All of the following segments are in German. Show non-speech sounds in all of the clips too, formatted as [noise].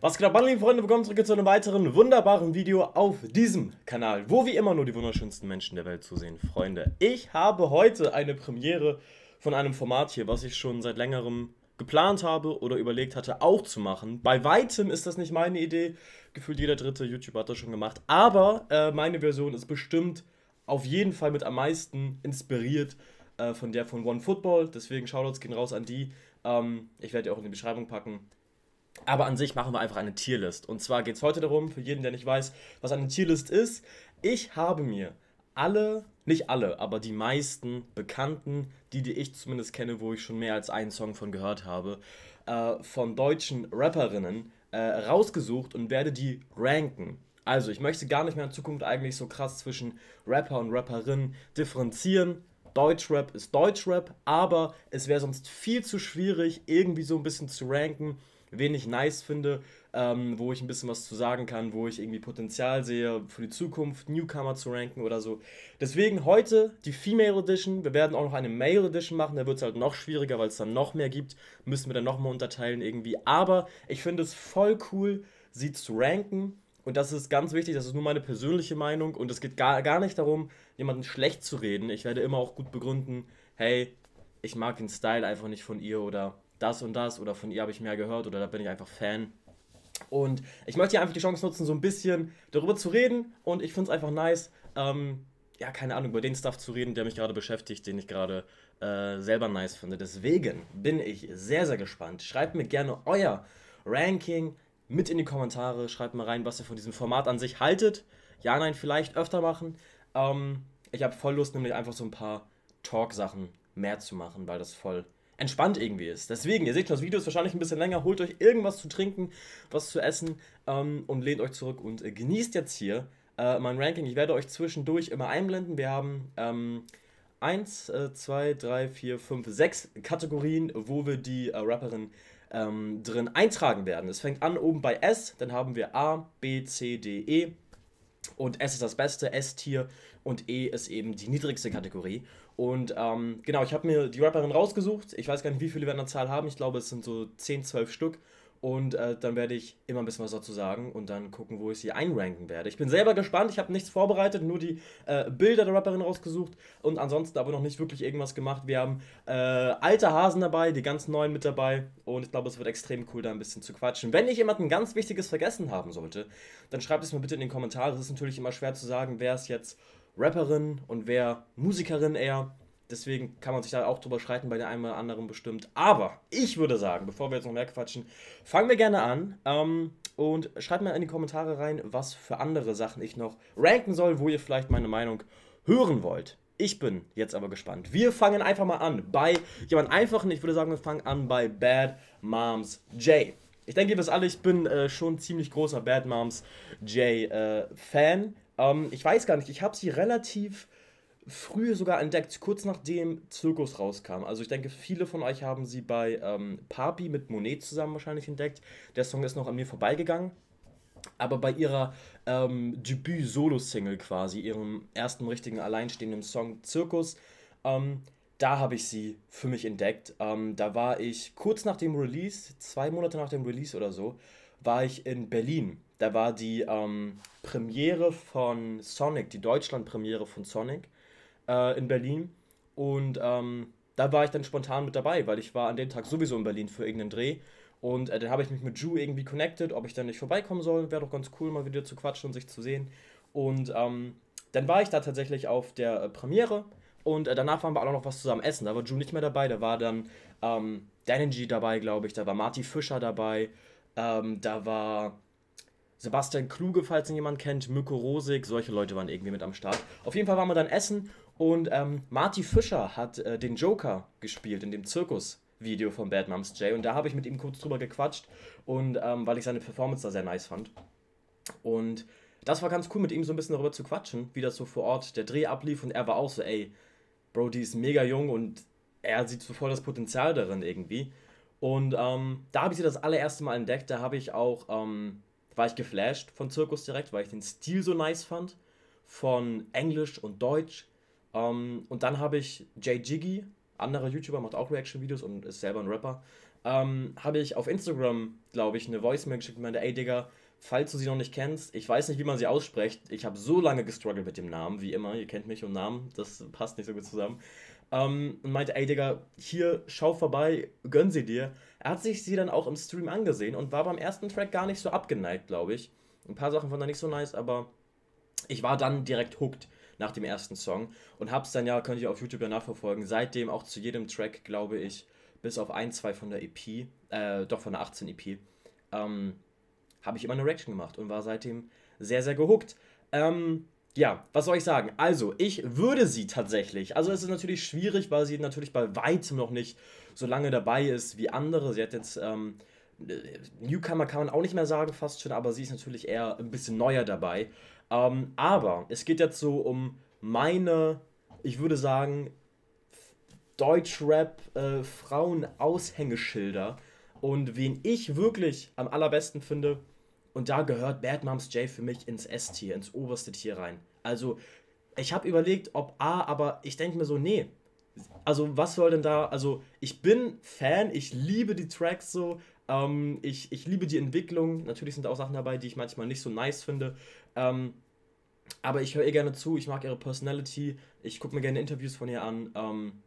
Was geht ab, meine lieben Freunde? Willkommen zurück zu einem weiteren wunderbaren Video auf diesem Kanal, wo wie immer nur die wunderschönsten Menschen der Welt zu sehen. Freunde, ich habe heute eine Premiere von einem Format hier, was ich schon seit längerem geplant habe oder überlegt hatte, auch zu machen. Bei weitem ist das nicht meine Idee. Gefühlt jeder dritte YouTuber hat das schon gemacht. Aber äh, meine Version ist bestimmt auf jeden Fall mit am meisten inspiriert äh, von der von OneFootball. Deswegen Shoutouts gehen raus an die. Ähm, ich werde die auch in die Beschreibung packen. Aber an sich machen wir einfach eine Tierlist. Und zwar geht es heute darum, für jeden, der nicht weiß, was eine Tierlist ist. Ich habe mir alle, nicht alle, aber die meisten bekannten, die, die ich zumindest kenne, wo ich schon mehr als einen Song von gehört habe, äh, von deutschen Rapperinnen äh, rausgesucht und werde die ranken. Also, ich möchte gar nicht mehr in Zukunft eigentlich so krass zwischen Rapper und Rapperin differenzieren. Deutschrap ist Deutschrap, aber es wäre sonst viel zu schwierig, irgendwie so ein bisschen zu ranken wen ich nice finde, ähm, wo ich ein bisschen was zu sagen kann, wo ich irgendwie Potenzial sehe für die Zukunft, Newcomer zu ranken oder so. Deswegen heute die Female Edition. Wir werden auch noch eine Male Edition machen. Da wird es halt noch schwieriger, weil es dann noch mehr gibt. Müssen wir dann nochmal unterteilen irgendwie. Aber ich finde es voll cool, sie zu ranken. Und das ist ganz wichtig, das ist nur meine persönliche Meinung. Und es geht gar, gar nicht darum, jemanden schlecht zu reden. Ich werde immer auch gut begründen, hey, ich mag den Style einfach nicht von ihr oder das und das oder von ihr habe ich mehr gehört oder da bin ich einfach Fan. Und ich möchte hier einfach die Chance nutzen, so ein bisschen darüber zu reden und ich finde es einfach nice, ähm, ja, keine Ahnung, über den Stuff zu reden, der mich gerade beschäftigt, den ich gerade äh, selber nice finde. Deswegen bin ich sehr, sehr gespannt. Schreibt mir gerne euer Ranking mit in die Kommentare. Schreibt mal rein, was ihr von diesem Format an sich haltet. Ja, nein, vielleicht öfter machen. Ähm, ich habe voll Lust, nämlich einfach so ein paar Talk-Sachen mehr zu machen, weil das voll entspannt irgendwie ist. Deswegen, ihr seht schon, das Video ist wahrscheinlich ein bisschen länger. Holt euch irgendwas zu trinken, was zu essen ähm, und lehnt euch zurück und äh, genießt jetzt hier äh, mein Ranking. Ich werde euch zwischendurch immer einblenden. Wir haben ähm, 1, 2, 3, 4, 5, 6 Kategorien, wo wir die äh, Rapperin ähm, drin eintragen werden. Es fängt an oben bei S, dann haben wir A, B, C, D, E. Und S ist das Beste, S-Tier und E ist eben die niedrigste Kategorie. Und ähm, genau, ich habe mir die Rapperin rausgesucht. Ich weiß gar nicht, wie viele wir an der Zahl haben. Ich glaube, es sind so 10, 12 Stück. Und äh, dann werde ich immer ein bisschen was dazu sagen und dann gucken, wo ich sie einranken werde. Ich bin selber gespannt. Ich habe nichts vorbereitet, nur die äh, Bilder der Rapperin rausgesucht und ansonsten aber noch nicht wirklich irgendwas gemacht. Wir haben äh, alte Hasen dabei, die ganz neuen mit dabei und ich glaube, es wird extrem cool, da ein bisschen zu quatschen. Wenn ich jemanden ganz Wichtiges vergessen haben sollte, dann schreibt es mir bitte in den Kommentaren. Es ist natürlich immer schwer zu sagen, wer ist jetzt Rapperin und wer Musikerin eher. Deswegen kann man sich da auch drüber schreiten, bei der einen oder anderen bestimmt. Aber ich würde sagen, bevor wir jetzt noch mehr quatschen, fangen wir gerne an. Ähm, und schreibt mir in die Kommentare rein, was für andere Sachen ich noch ranken soll, wo ihr vielleicht meine Meinung hören wollt. Ich bin jetzt aber gespannt. Wir fangen einfach mal an bei jemand einfachen. Ich würde sagen, wir fangen an bei Bad Moms J. Ich denke, ihr wisst alle, ich bin äh, schon ziemlich großer Bad Moms J äh, Fan. Ähm, ich weiß gar nicht, ich habe sie relativ früh sogar entdeckt, kurz nachdem Zirkus rauskam. Also ich denke, viele von euch haben sie bei ähm, Papi mit Monet zusammen wahrscheinlich entdeckt. Der Song ist noch an mir vorbeigegangen. Aber bei ihrer ähm, Debüt-Solo-Single quasi, ihrem ersten richtigen alleinstehenden Song Zirkus, ähm, da habe ich sie für mich entdeckt. Ähm, da war ich kurz nach dem Release, zwei Monate nach dem Release oder so, war ich in Berlin. Da war die ähm, Premiere von Sonic, die Deutschland-Premiere von Sonic äh, in Berlin. Und ähm, da war ich dann spontan mit dabei, weil ich war an dem Tag sowieso in Berlin für irgendeinen Dreh. Und äh, dann habe ich mich mit Ju irgendwie connected, ob ich dann nicht vorbeikommen soll. Wäre doch ganz cool, mal wieder zu quatschen und sich zu sehen. Und ähm, dann war ich da tatsächlich auf der äh, Premiere. Und äh, danach waren wir auch noch was zusammen essen. Da war Ju nicht mehr dabei. Da war dann ähm, Daninji dabei, glaube ich. Da war Marty Fischer dabei. Ähm, da war Sebastian Kluge, falls ihn jemand kennt. Mirko Rosig. Solche Leute waren irgendwie mit am Start. Auf jeden Fall waren wir dann essen. Und ähm, Marty Fischer hat äh, den Joker gespielt in dem Zirkus-Video von Bad Moms J. Und da habe ich mit ihm kurz drüber gequatscht. Und ähm, weil ich seine Performance da sehr nice fand. Und das war ganz cool, mit ihm so ein bisschen darüber zu quatschen, wie das so vor Ort der Dreh ablief. Und er war auch so, ey, Bro, die ist mega jung und er sieht so voll das Potenzial darin irgendwie. Und ähm, da habe ich sie das allererste Mal entdeckt. Da habe ich auch, ähm, war ich geflasht von Zirkus direkt, weil ich den Stil so nice fand. Von Englisch und Deutsch. Ähm, und dann habe ich Jay Jiggy, anderer YouTuber, macht auch Reaction-Videos und ist selber ein Rapper. ähm, habe ich auf Instagram, glaube ich, eine Voicemail geschickt und meinte, ey Digga, falls du sie noch nicht kennst, ich weiß nicht, wie man sie ausspricht. Ich habe so lange gestruggelt mit dem Namen, wie immer. Ihr kennt mich und Namen, das passt nicht so gut zusammen. Ähm, und meinte, ey Digga, hier, schau vorbei, gönn sie dir. Er hat sich sie dann auch im Stream angesehen und war beim ersten Track gar nicht so abgeneigt, glaube ich. Ein paar Sachen fand er nicht so nice, aber ich war dann direkt hooked nach dem ersten Song und hab's dann ja, könnt ihr auf YouTube ja nachverfolgen, seitdem auch zu jedem Track, glaube ich, bis auf ein, zwei von der EP, äh, doch von der 18 EP, ähm, habe ich immer eine Reaction gemacht und war seitdem sehr, sehr gehuckt. Ähm, ja, was soll ich sagen? Also, ich würde sie tatsächlich. Also, es ist natürlich schwierig, weil sie natürlich bei weitem noch nicht so lange dabei ist wie andere. Sie hat jetzt. Ähm, Newcomer kann man auch nicht mehr sagen, fast schon, aber sie ist natürlich eher ein bisschen neuer dabei. Ähm, aber es geht jetzt so um meine, ich würde sagen, Deutschrap äh, und wen ich wirklich am allerbesten finde. Und da gehört Bad Moms J für mich ins S-Tier, ins oberste Tier rein. Also, ich habe überlegt, ob A, aber ich denke mir so, nee. Also, was soll denn da? Also, ich bin Fan, ich liebe die Tracks so. Ähm, ich, ich liebe die Entwicklung. Natürlich sind da auch Sachen dabei, die ich manchmal nicht so nice finde. Ähm, aber ich höre ihr gerne zu, ich mag ihre Personality, ich gucke mir gerne Interviews von ihr an. Ähm,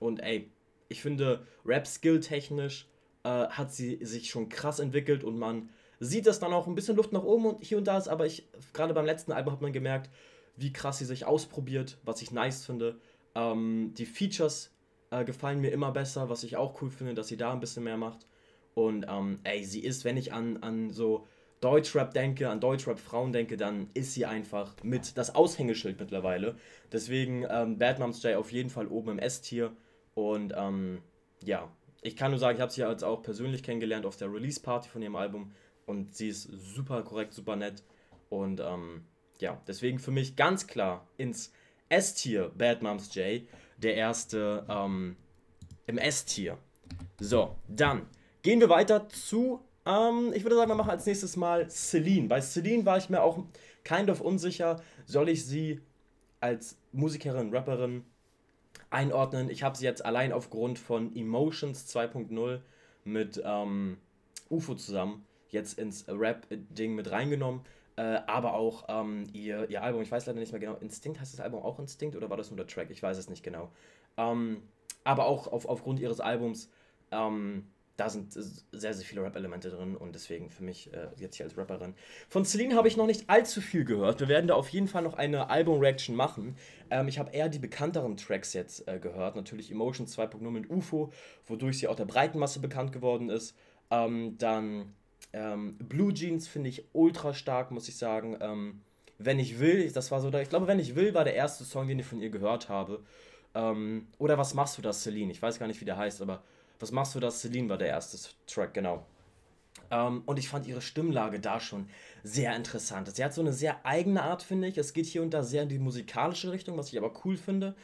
und ey, ich finde, Rap-Skill technisch äh, hat sie sich schon krass entwickelt und man sieht, dass dann auch ein bisschen Luft nach oben und hier und da ist, aber ich, gerade beim letzten Album hat man gemerkt, wie krass sie sich ausprobiert, was ich nice finde. Ähm, die Features äh, gefallen mir immer besser, was ich auch cool finde, dass sie da ein bisschen mehr macht. Und ähm, ey, sie ist, wenn ich an, an so Deutschrap denke, an Deutschrap-Frauen denke, dann ist sie einfach mit das Aushängeschild mittlerweile. Deswegen ähm, Bad Moms J auf jeden Fall oben im S-Tier. Und ähm, ja, ich kann nur sagen, ich habe sie jetzt auch persönlich kennengelernt auf der Release-Party von ihrem Album. Und sie ist super korrekt, super nett. Und ähm, ja, deswegen für mich ganz klar ins S-Tier Bad Moms J, der erste ähm, im S-Tier. So, dann gehen wir weiter zu, ähm, ich würde sagen, wir machen als nächstes mal Celine. Bei Celine war ich mir auch kind of unsicher, soll ich sie als Musikerin, Rapperin einordnen. Ich habe sie jetzt allein aufgrund von Emotions 2.0 mit ähm, UFO zusammen jetzt ins Rap-Ding mit reingenommen. Äh, aber auch ähm, ihr, ihr Album, ich weiß leider nicht mehr genau, Instinct heißt das Album auch Instinct oder war das nur der Track? Ich weiß es nicht genau. Ähm, aber auch auf, aufgrund ihres Albums, ähm, da sind sehr, sehr viele Rap-Elemente drin und deswegen für mich äh, jetzt hier als Rapperin. Von Celine habe ich noch nicht allzu viel gehört. Wir werden da auf jeden Fall noch eine Album-Reaction machen. Ähm, ich habe eher die bekannteren Tracks jetzt äh, gehört. Natürlich Emotions 2.0 mit UFO, wodurch sie auch der breiten Masse bekannt geworden ist. Ähm, dann ähm, Blue Jeans finde ich ultra stark, muss ich sagen. Ähm, wenn ich will, das war so, ich glaube, wenn ich will, war der erste Song, den ich von ihr gehört habe. Ähm, oder was machst du das, Celine? Ich weiß gar nicht, wie der heißt, aber was machst du das, Celine war der erste Track, genau. Ähm, und ich fand ihre Stimmlage da schon sehr interessant. Sie hat so eine sehr eigene Art, finde ich. Es geht hier und da sehr in die musikalische Richtung, was ich aber cool finde.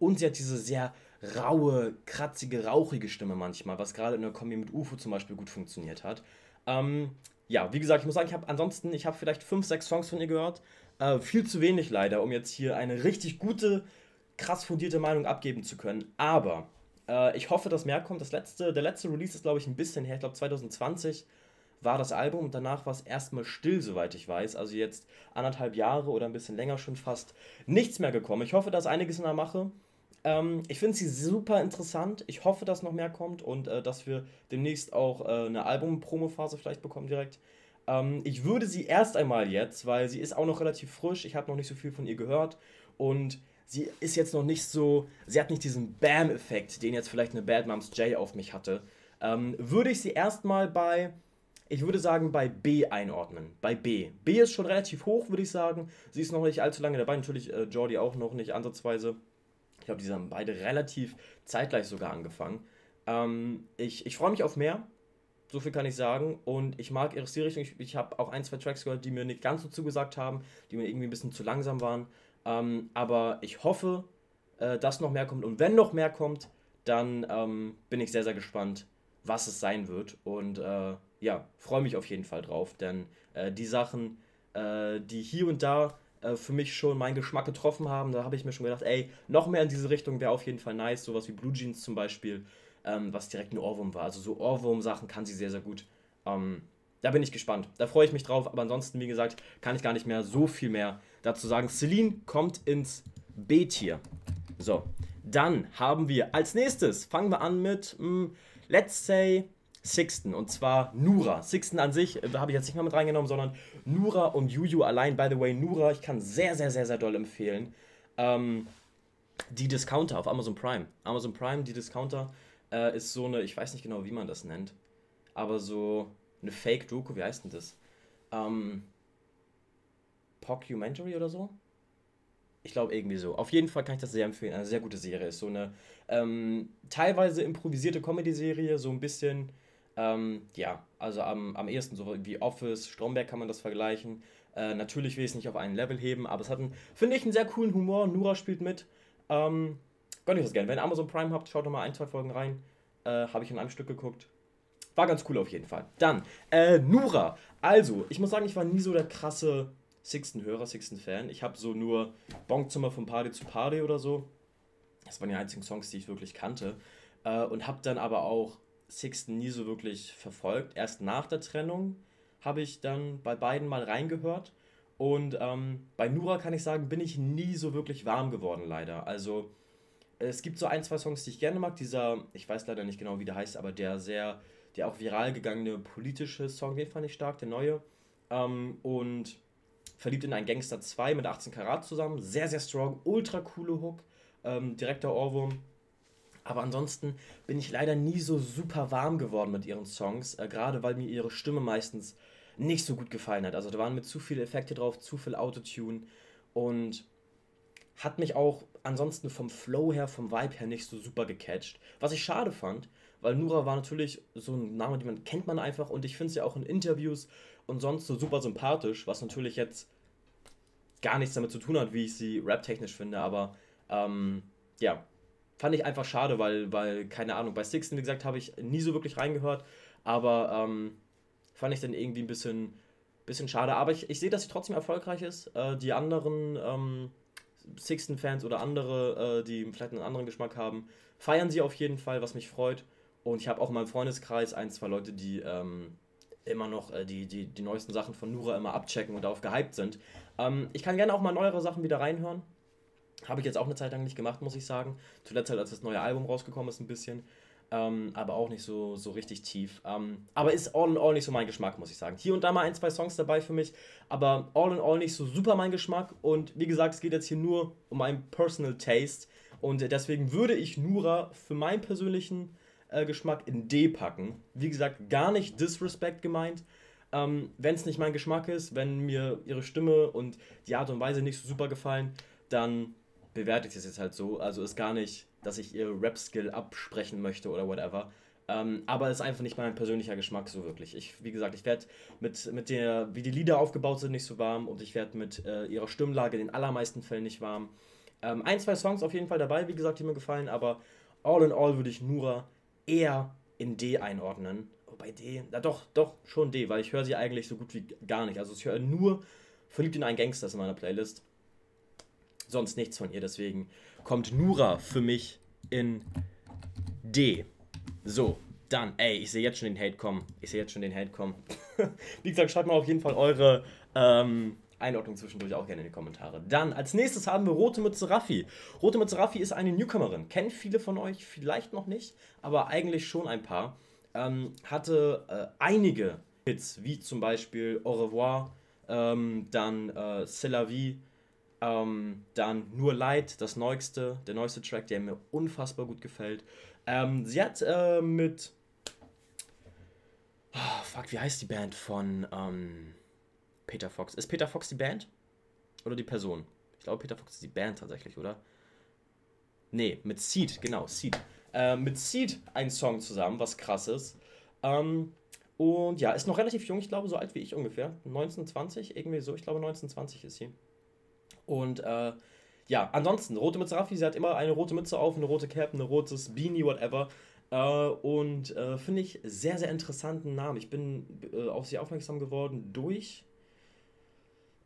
Und sie hat diese sehr raue, kratzige, rauchige Stimme manchmal, was gerade in der Kombi mit UFO zum Beispiel gut funktioniert hat. Ähm, ja, wie gesagt, ich muss sagen, ich habe ansonsten, ich habe vielleicht fünf, sechs Songs von ihr gehört. Äh, viel zu wenig leider, um jetzt hier eine richtig gute, krass fundierte Meinung abgeben zu können. Aber äh, ich hoffe, dass mehr kommt. Das letzte, der letzte Release ist, glaube ich, ein bisschen her. Ich glaube, 2020 war das Album und danach war es erstmal still, soweit ich weiß. Also jetzt anderthalb Jahre oder ein bisschen länger schon fast nichts mehr gekommen. Ich hoffe, dass einiges in der Mache. Ähm, ich finde sie super interessant. Ich hoffe, dass noch mehr kommt und äh, dass wir demnächst auch äh, eine Album-Promo-Phase vielleicht bekommen direkt. Ähm, ich würde sie erst einmal jetzt, weil sie ist auch noch relativ frisch. Ich habe noch nicht so viel von ihr gehört und sie ist jetzt noch nicht so, sie hat nicht diesen Bam-Effekt, den jetzt vielleicht eine Bad Moms J auf mich hatte. Ähm, würde ich sie erstmal bei, ich würde sagen, bei B einordnen. Bei B. B ist schon relativ hoch, würde ich sagen. Sie ist noch nicht allzu lange dabei. Natürlich äh, Jordi auch noch nicht ansatzweise glaube, die haben beide relativ zeitgleich sogar angefangen. Ähm, ich ich freue mich auf mehr. So viel kann ich sagen. Und ich mag ihre Stilrichtung. Ich, ich habe auch ein, zwei Tracks gehört, die mir nicht ganz so zugesagt haben, die mir irgendwie ein bisschen zu langsam waren. Ähm, aber ich hoffe, äh, dass noch mehr kommt. Und wenn noch mehr kommt, dann ähm, bin ich sehr, sehr gespannt, was es sein wird. Und äh, ja, freue mich auf jeden Fall drauf. Denn äh, die Sachen, äh, die hier und da äh, für mich schon meinen Geschmack getroffen haben. Da habe ich mir schon gedacht, ey, noch mehr in diese Richtung wäre auf jeden Fall nice. Sowas wie Blue Jeans zum Beispiel. ähm, was direkt ein Ohrwurm war. Also so Ohrwurm-Sachen kann sie sehr, sehr gut. Ähm, da bin ich gespannt. Da freue ich mich drauf. Aber ansonsten, wie gesagt, kann ich gar nicht mehr so viel mehr dazu sagen. Celine kommt ins B-Tier. So, dann haben wir als nächstes, fangen wir an mit, mh, hm, let's say, Sixten und zwar Nura. Sixten an sich äh, habe ich jetzt nicht mal mit reingenommen, sondern Nura und Juju allein. By the way, Nura, ich kann sehr, sehr, sehr, sehr doll empfehlen. Ähm, die Discounter auf Amazon Prime. Amazon Prime, die Discounter, äh, ist so eine, ich weiß nicht genau, wie man das nennt, aber so eine Fake-Doku, wie heißt denn das? Ähm, Pocumentary oder so? Ich glaube irgendwie so. Auf jeden Fall kann ich das sehr empfehlen. Eine sehr gute Serie. Ist so eine ähm, teilweise improvisierte Comedy-Serie, so ein bisschen, ähm, ja, also am, am ehesten so wie Office, Stromberg kann man das vergleichen. Äh, natürlich will ich es nicht auf einen Level heben, aber es hat, finde ich, einen sehr coolen Humor. Nura spielt mit. Ähm, gönnt euch das gerne. Wenn ihr Amazon Prime habt, schaut doch mal ein, zwei Folgen rein. Äh, Habe ich in einem Stück geguckt. War ganz cool auf jeden Fall. Dann, äh, Nura. Also, ich muss sagen, ich war nie so der krasse Sixten-Hörer, Sixten-Fan. Ich habe so nur Bonkzimmer von Party zu Party oder so. Das waren die einzigen Songs, die ich wirklich kannte. Äh, und habe dann aber auch Sixten nie so wirklich verfolgt. Erst nach der Trennung habe ich dann bei beiden mal reingehört. Und ähm, bei Nura kann ich sagen, bin ich nie so wirklich warm geworden, leider. Also es gibt so ein, zwei Songs, die ich gerne mag. Dieser, ich weiß leider nicht genau, wie der heißt, aber der sehr, der auch viral gegangene politische Song, den fand ich stark, der neue. Ähm, und Verliebt in einen Gangster 2 mit 18 Karat zusammen. Sehr, sehr strong, ultra coole Hook. Ähm, direkter Ohrwurm. Aber ansonsten bin ich leider nie so super warm geworden mit ihren Songs. Äh, Gerade weil mir ihre Stimme meistens nicht so gut gefallen hat. Also da waren mit zu viele Effekte drauf, zu viel Autotune. Und hat mich auch ansonsten vom Flow her, vom Vibe her nicht so super gecatcht. Was ich schade fand, weil Nura war natürlich so ein Name, den man kennt man einfach und ich finde sie ja auch in Interviews und sonst so super sympathisch, was natürlich jetzt gar nichts damit zu tun hat, wie ich sie rap-technisch finde, aber ähm, ja, fand ich einfach schade, weil, weil, keine Ahnung, bei Sixten, wie gesagt, habe ich nie so wirklich reingehört, aber ähm, fand ich dann irgendwie ein bisschen, bisschen schade. Aber ich, ich sehe, dass sie trotzdem erfolgreich ist. Äh, die anderen ähm, Sixten-Fans oder andere, äh, die vielleicht einen anderen Geschmack haben, feiern sie auf jeden Fall, was mich freut. Und ich habe auch in meinem Freundeskreis ein, zwei Leute, die ähm, immer noch äh, die, die, die neuesten Sachen von Nura immer abchecken und darauf gehypt sind. Ähm, ich kann gerne auch mal neuere Sachen wieder reinhören. Habe ich jetzt auch eine Zeit lang nicht gemacht, muss ich sagen. Zuletzt halt, als das neue Album rausgekommen ist, ein bisschen. Ähm, aber auch nicht so, so richtig tief. Ähm, aber ist all in all nicht so mein Geschmack, muss ich sagen. Hier und da mal ein, zwei Songs dabei für mich, aber all in all nicht so super mein Geschmack. Und wie gesagt, es geht jetzt hier nur um meinen Personal Taste. Und deswegen würde ich Nura für meinen persönlichen äh, Geschmack in D packen. Wie gesagt, gar nicht Disrespect gemeint. Ähm, wenn es nicht mein Geschmack ist, wenn mir ihre Stimme und die Art und Weise nicht so super gefallen, dann bewerte ich es jetzt halt so. Also ist gar nicht, dass ich ihr Rap-Skill absprechen möchte oder whatever. Ähm, aber ist einfach nicht mein persönlicher Geschmack so wirklich. Ich, wie gesagt, ich werde mit, mit der, wie die Lieder aufgebaut sind, nicht so warm und ich werde mit äh, ihrer Stimmlage in den allermeisten Fällen nicht warm. Ähm, ein, zwei Songs auf jeden Fall dabei, wie gesagt, die mir gefallen, aber all in all würde ich Nura eher in D einordnen. Wobei D, na doch, doch, schon D, weil ich höre sie eigentlich so gut wie gar nicht. Also ich höre nur Verliebt in einen Gangster in meiner Playlist. Sonst nichts von ihr, deswegen kommt Nura für mich in D. So, dann, ey, ich sehe jetzt schon den Hate kommen. Ich sehe jetzt schon den Hate kommen. [laughs] wie gesagt, schreibt mal auf jeden Fall eure ähm, Einordnung zwischendurch auch gerne in die Kommentare. Dann als nächstes haben wir Rote Mütze Raffi. Rote Mütze Raffi ist eine Newcomerin. Kennen viele von euch vielleicht noch nicht, aber eigentlich schon ein paar. Ähm, hatte äh, einige Hits, wie zum Beispiel Au revoir, ähm, dann äh, C'est la vie, ähm, dann Nur Leid, das neueste, der neueste Track, der mir unfassbar gut gefällt. Ähm, sie hat äh, mit. Oh, fuck, wie heißt die Band von. Ähm, Peter Fox. Ist Peter Fox die Band? Oder die Person? Ich glaube, Peter Fox ist die Band tatsächlich, oder? Nee, mit Seed, genau, Seed. Äh, mit Seed ein Song zusammen, was krass ist. Ähm, und ja, ist noch relativ jung, ich glaube, so alt wie ich ungefähr. 1920, irgendwie so, ich glaube 1920 ist sie. Und äh, ja, ansonsten, rote Mütze Raffi, sie hat immer eine rote Mütze auf, eine rote Cap, eine rotes Beanie, whatever. Äh, und äh, finde ich sehr, sehr interessanten Namen. Ich bin äh, auf sie aufmerksam geworden durch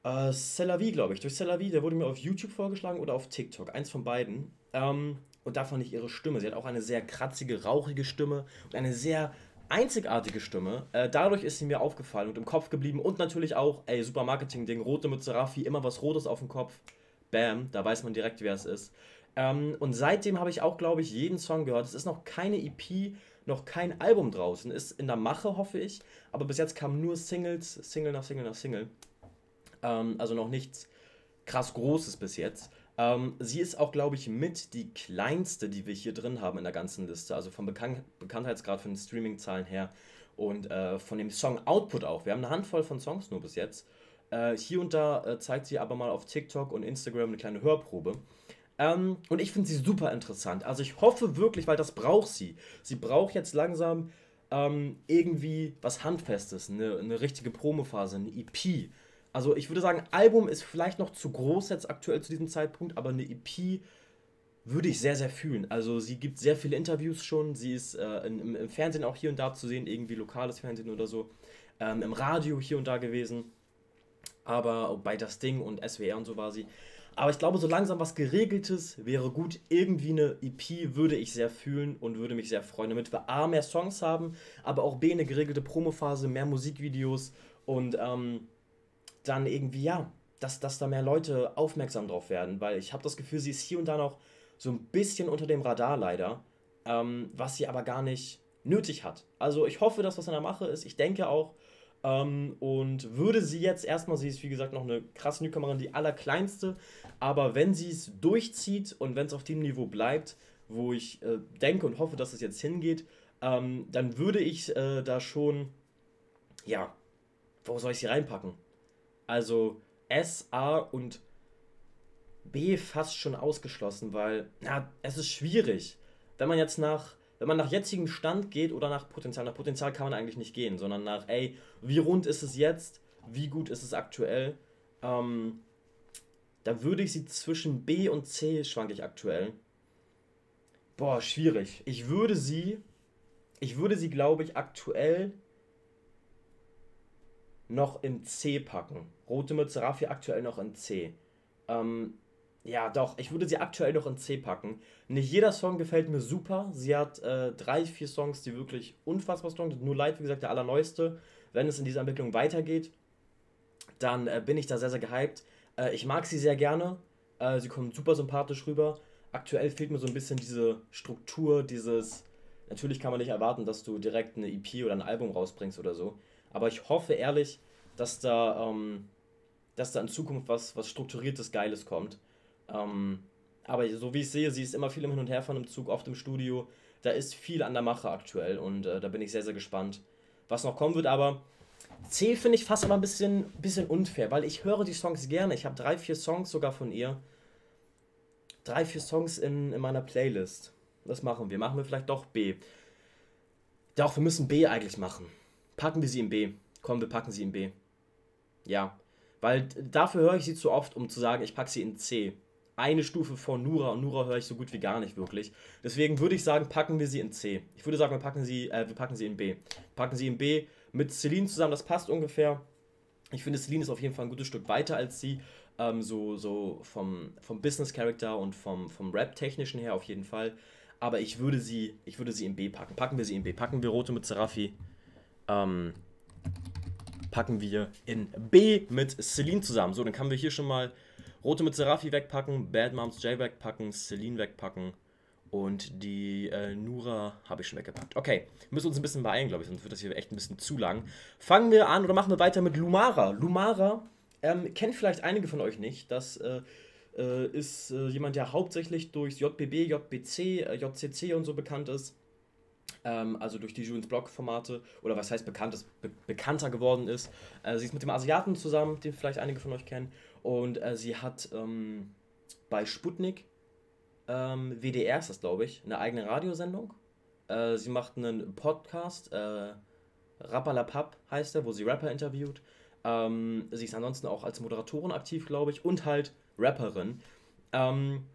äh, Celavi, glaube ich. Durch Celavi, der wurde mir auf YouTube vorgeschlagen oder auf TikTok. Eins von beiden. Ähm, und davon nicht ihre Stimme. Sie hat auch eine sehr kratzige, rauchige Stimme und eine sehr einzigartige Stimme. Äh, dadurch ist sie mir aufgefallen und im Kopf geblieben. Und natürlich auch, ey, super Marketing-Ding, rote Mütze Raffi, immer was Rotes auf dem Kopf. Bam, da weiß man direkt, wer es ist. Ähm, und seitdem habe ich auch, glaube ich, jeden Song gehört. Es ist noch keine EP, noch kein Album draußen. Ist in der Mache, hoffe ich. Aber bis jetzt kamen nur Singles, Single nach Single nach Single. Ähm, also noch nichts krass Großes bis jetzt. Ähm, sie ist auch, glaube ich, mit die kleinste, die wir hier drin haben in der ganzen Liste. Also vom Bekan Bekanntheitsgrad, von den Streaming-Zahlen her und äh, von dem Song-Output auch. Wir haben eine Handvoll von Songs nur bis jetzt. Äh, hier und da äh, zeigt sie aber mal auf TikTok und Instagram eine kleine Hörprobe. Ähm, und ich finde sie super interessant. Also ich hoffe wirklich, weil das braucht sie. Sie braucht jetzt langsam ähm, irgendwie was Handfestes, eine, eine richtige Promophase, eine EP also ich würde sagen, Album ist vielleicht noch zu groß jetzt aktuell zu diesem Zeitpunkt, aber eine EP würde ich sehr, sehr fühlen. Also sie gibt sehr viele Interviews schon, sie ist äh, im, im, Fernsehen auch hier und da zu sehen, irgendwie lokales Fernsehen oder so, ähm, im Radio hier und da gewesen, aber bei Das Ding und SWR und so war sie. Aber ich glaube, so langsam was Geregeltes wäre gut. Irgendwie eine EP würde ich sehr fühlen und würde mich sehr freuen, damit wir A, mehr Songs haben, aber auch B, eine geregelte Promophase, mehr Musikvideos und ähm, dann irgendwie, ja, dass, dass da mehr Leute aufmerksam drauf werden, weil ich habe das Gefühl, sie ist hier und da noch so ein bisschen unter dem Radar leider, ähm, was sie aber gar nicht nötig hat. Also ich hoffe, dass was in der Mache ist. Ich denke auch, ähm, und würde sie jetzt erstmal, sie ist wie gesagt noch eine krasse Newcomerin, die allerkleinste, aber wenn sie es durchzieht und wenn es auf dem Niveau bleibt, wo ich äh, denke und hoffe, dass es jetzt hingeht, ähm, dann würde ich äh, da schon, ja, wo soll ich sie reinpacken? Also S, A und B fast schon ausgeschlossen, weil na, es ist schwierig. Wenn man jetzt nach, wenn man nach jetzigem Stand geht oder nach Potenzial, nach Potenzial kann man eigentlich nicht gehen, sondern nach, ey, wie rund ist es jetzt, wie gut ist es aktuell, ähm, da würde ich sie zwischen B und C schwanke ich aktuell. Boah, schwierig. Ich würde sie, ich würde sie, glaube ich, aktuell noch in C packen. Rote Mütze Raffi aktuell noch in C. Ähm, ja, doch, ich würde sie aktuell noch in C packen. Nicht jeder Song gefällt mir super. Sie hat äh, drei, vier Songs, die wirklich unfassbar strong sind. Nur Light, wie gesagt, der allerneueste. Wenn es in dieser Entwicklung weitergeht, dann äh, bin ich da sehr, sehr gehypt. Äh, ich mag sie sehr gerne. Äh, sie kommt super sympathisch rüber. Aktuell fehlt mir so ein bisschen diese Struktur, dieses. Natürlich kann man nicht erwarten, dass du direkt eine EP oder ein Album rausbringst oder so. Aber ich hoffe ehrlich, dass da, ähm, dass da in Zukunft was, was Strukturiertes, Geiles kommt. Ähm, aber so wie ich sehe, sie ist immer viel im Hin und Her von dem Zug, oft im Studio. Da ist viel an der Mache aktuell und äh, da bin ich sehr, sehr gespannt, was noch kommen wird. Aber C finde ich fast aber ein bisschen, bisschen unfair, weil ich höre die Songs gerne. Ich habe drei, vier Songs sogar von ihr. Drei, vier Songs in, in meiner Playlist. Das machen wir. Machen wir vielleicht doch B. Doch, wir müssen B eigentlich machen. Packen wir sie in B. Komm, wir packen sie in B. Ja. Weil dafür höre ich sie zu oft, um zu sagen, ich packe sie in C. Eine Stufe vor Nura und Nura höre ich so gut wie gar nicht wirklich. Deswegen würde ich sagen, packen wir sie in C. Ich würde sagen, wir packen sie, äh, wir packen sie in B. Packen sie in B mit Celine zusammen, das passt ungefähr. Ich finde, Celine ist auf jeden Fall ein gutes Stück weiter als sie. Ähm, so so vom, vom Business-Character und vom, vom Rap-Technischen her auf jeden Fall. Aber ich würde sie, ich würde sie in B packen. Packen wir sie in B. Packen wir Rote mit Serafi ähm, packen wir in B mit Celine zusammen. So, dann können wir hier schon mal Rote mit Serafi wegpacken, Bad Moms J wegpacken, Celine wegpacken und die äh, Nura habe ich schon weggepackt. Okay, müssen uns ein bisschen beeilen, glaube ich, sonst wird das hier echt ein bisschen zu lang. Fangen wir an oder machen wir weiter mit Lumara. Lumara ähm, kennt vielleicht einige von euch nicht. Das äh, äh, ist äh, jemand, der hauptsächlich durchs JBB, JBC, äh, JCC und so bekannt ist ähm, also durch die Julians Blog-Formate, oder was heißt bekannt ist, be bekannter geworden ist. Äh, sie ist mit dem Asiaten zusammen, den vielleicht einige von euch kennen, und äh, sie hat ähm, bei Sputnik, ähm, WDR ist das glaube ich, eine eigene Radiosendung. Äh, sie macht einen Podcast, äh, Rappalapap heißt er, wo sie Rapper interviewt. Ähm, sie ist ansonsten auch als Moderatorin aktiv, glaube ich, und halt Rapperin. Ähm,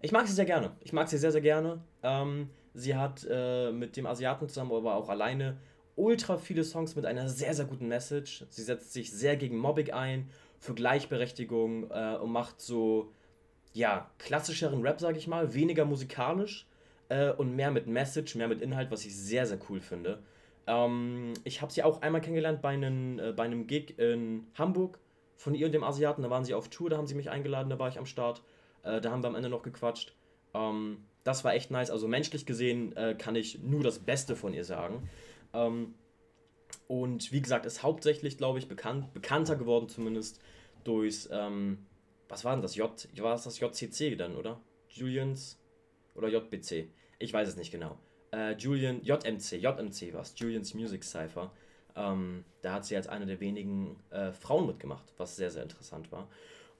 ich mag sie sehr gerne. Ich mag sie sehr, sehr gerne. Ähm, Sie hat äh, mit dem Asiaten zusammen, aber auch alleine ultra viele Songs mit einer sehr, sehr guten Message. Sie setzt sich sehr gegen Mobbing ein, für Gleichberechtigung äh, und macht so, ja, klassischeren Rap, sag ich mal, weniger musikalisch äh, und mehr mit Message, mehr mit Inhalt, was ich sehr, sehr cool finde. Ähm, ich habe sie auch einmal kennengelernt bei, einen, äh, bei einem Gig in Hamburg von ihr und dem Asiaten. Da waren sie auf Tour, da haben sie mich eingeladen, da war ich am Start. Äh, da haben wir am Ende noch gequatscht. Ähm, das war echt nice. Also menschlich gesehen äh, kann ich nur das Beste von ihr sagen. Ähm, und wie gesagt, ist hauptsächlich, glaube ich, bekannt, bekannter geworden zumindest durchs, ähm, was war denn das? J, war das das JCC dann, oder? Julians oder JBC? Ich weiß es nicht genau. Äh, Julian, JMC, JMC war es, Julians Music Cypher. Ähm, da hat sie als eine der wenigen äh, Frauen mitgemacht, was sehr, sehr interessant war.